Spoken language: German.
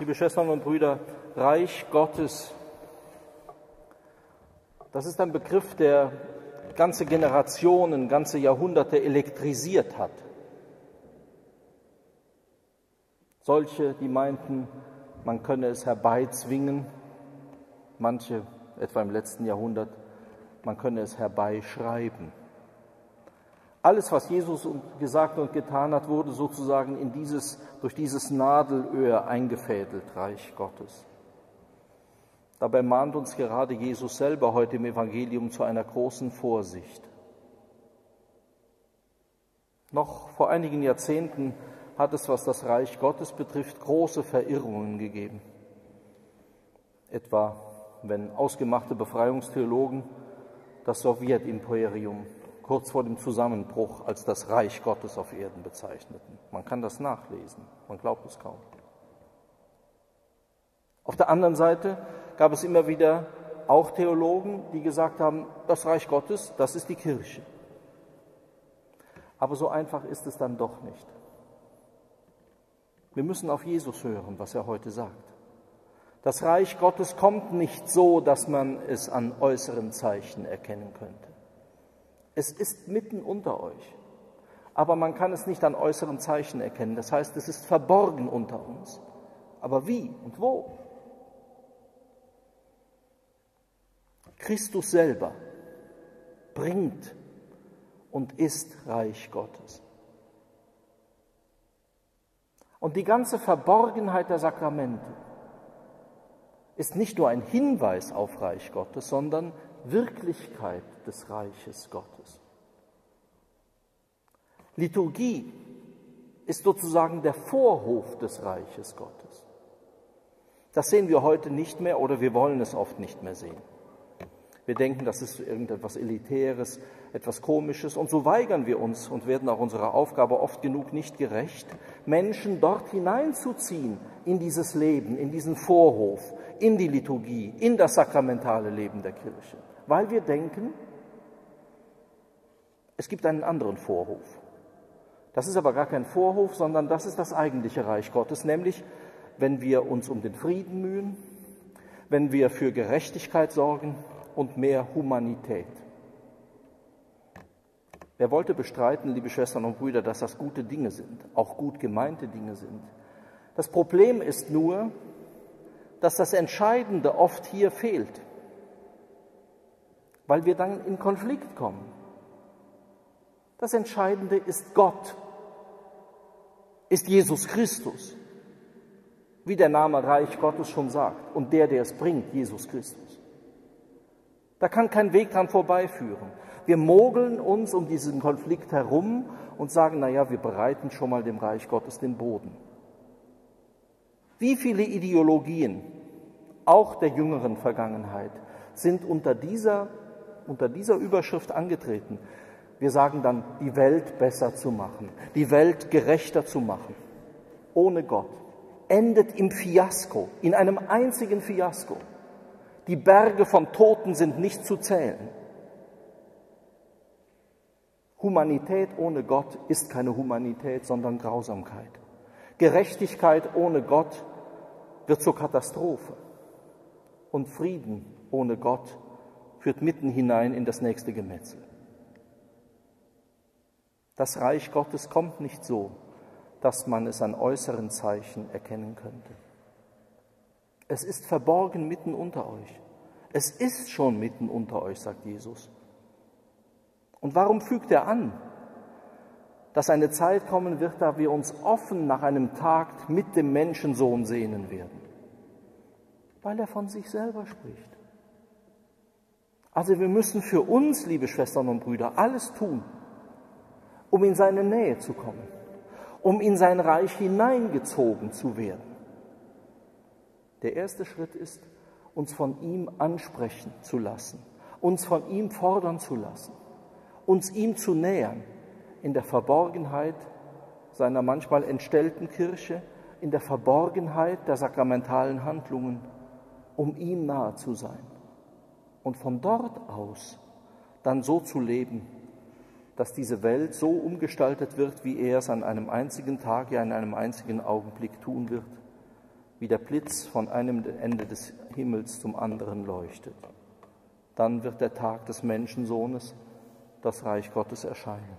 Liebe Schwestern und Brüder, Reich Gottes, das ist ein Begriff, der ganze Generationen, ganze Jahrhunderte elektrisiert hat. Solche, die meinten, man könne es herbeizwingen, manche, etwa im letzten Jahrhundert, man könne es herbeischreiben. Alles, was Jesus gesagt und getan hat, wurde sozusagen in dieses, durch dieses Nadelöhr eingefädelt, Reich Gottes. Dabei mahnt uns gerade Jesus selber heute im Evangelium zu einer großen Vorsicht. Noch vor einigen Jahrzehnten hat es, was das Reich Gottes betrifft, große Verirrungen gegeben. Etwa, wenn ausgemachte Befreiungstheologen das Sowjetimperium kurz vor dem Zusammenbruch als das Reich Gottes auf Erden bezeichneten. Man kann das nachlesen, man glaubt es kaum. Auf der anderen Seite gab es immer wieder auch Theologen, die gesagt haben, das Reich Gottes, das ist die Kirche. Aber so einfach ist es dann doch nicht. Wir müssen auf Jesus hören, was er heute sagt. Das Reich Gottes kommt nicht so, dass man es an äußeren Zeichen erkennen könnte. Es ist mitten unter euch. Aber man kann es nicht an äußeren Zeichen erkennen. Das heißt, es ist verborgen unter uns. Aber wie und wo? Christus selber bringt und ist Reich Gottes. Und die ganze Verborgenheit der Sakramente ist nicht nur ein Hinweis auf Reich Gottes, sondern Wirklichkeit des Reiches Gottes. Liturgie ist sozusagen der Vorhof des Reiches Gottes. Das sehen wir heute nicht mehr oder wir wollen es oft nicht mehr sehen. Wir denken, das ist irgendetwas Elitäres, etwas Komisches und so weigern wir uns und werden auch unserer Aufgabe oft genug nicht gerecht, Menschen dort hineinzuziehen in dieses Leben, in diesen Vorhof, in die Liturgie, in das sakramentale Leben der Kirche weil wir denken, es gibt einen anderen Vorhof. Das ist aber gar kein Vorhof, sondern das ist das eigentliche Reich Gottes, nämlich wenn wir uns um den Frieden mühen, wenn wir für Gerechtigkeit sorgen und mehr Humanität. Wer wollte bestreiten, liebe Schwestern und Brüder, dass das gute Dinge sind, auch gut gemeinte Dinge sind? Das Problem ist nur, dass das Entscheidende oft hier fehlt weil wir dann in Konflikt kommen. Das Entscheidende ist Gott, ist Jesus Christus, wie der Name Reich Gottes schon sagt, und der, der es bringt, Jesus Christus. Da kann kein Weg dran vorbeiführen. Wir mogeln uns um diesen Konflikt herum und sagen, naja, wir bereiten schon mal dem Reich Gottes den Boden. Wie viele Ideologien, auch der jüngeren Vergangenheit, sind unter dieser unter dieser Überschrift angetreten. Wir sagen dann, die Welt besser zu machen, die Welt gerechter zu machen, ohne Gott, endet im Fiasko, in einem einzigen Fiasko. Die Berge von Toten sind nicht zu zählen. Humanität ohne Gott ist keine Humanität, sondern Grausamkeit. Gerechtigkeit ohne Gott wird zur Katastrophe. Und Frieden ohne Gott führt mitten hinein in das nächste Gemetzel. Das Reich Gottes kommt nicht so, dass man es an äußeren Zeichen erkennen könnte. Es ist verborgen mitten unter euch. Es ist schon mitten unter euch, sagt Jesus. Und warum fügt er an, dass eine Zeit kommen wird, da wir uns offen nach einem Tag mit dem Menschensohn sehnen werden? Weil er von sich selber spricht. Also wir müssen für uns, liebe Schwestern und Brüder, alles tun, um in seine Nähe zu kommen, um in sein Reich hineingezogen zu werden. Der erste Schritt ist, uns von ihm ansprechen zu lassen, uns von ihm fordern zu lassen, uns ihm zu nähern in der Verborgenheit seiner manchmal entstellten Kirche, in der Verborgenheit der sakramentalen Handlungen, um ihm nahe zu sein und von dort aus dann so zu leben, dass diese Welt so umgestaltet wird, wie er es an einem einzigen Tag, ja in einem einzigen Augenblick tun wird, wie der Blitz von einem Ende des Himmels zum anderen leuchtet. Dann wird der Tag des Menschensohnes, das Reich Gottes erscheinen.